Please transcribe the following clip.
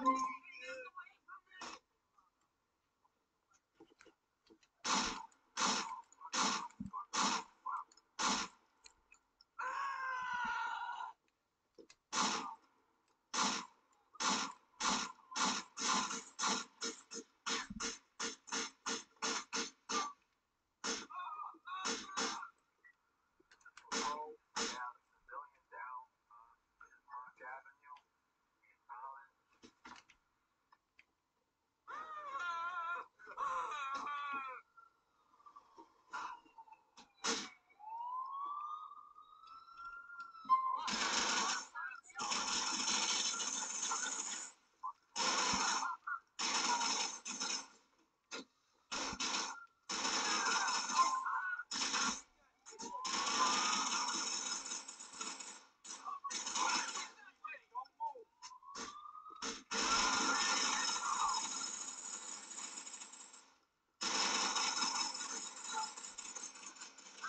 Música